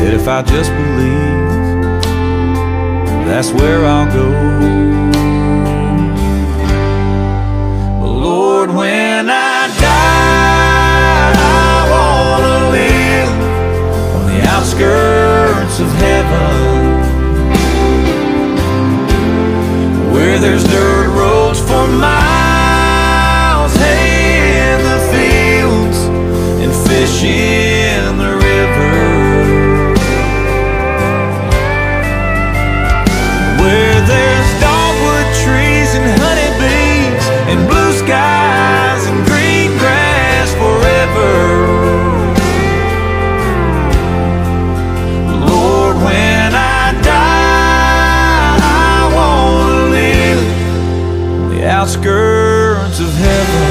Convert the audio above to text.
Said if I just believe, that's where I'll go. But Lord, when I die, I wanna live on the outskirts of heaven, where there's dirt roads for miles, hay in the fields, and fishing. outskirts of heaven.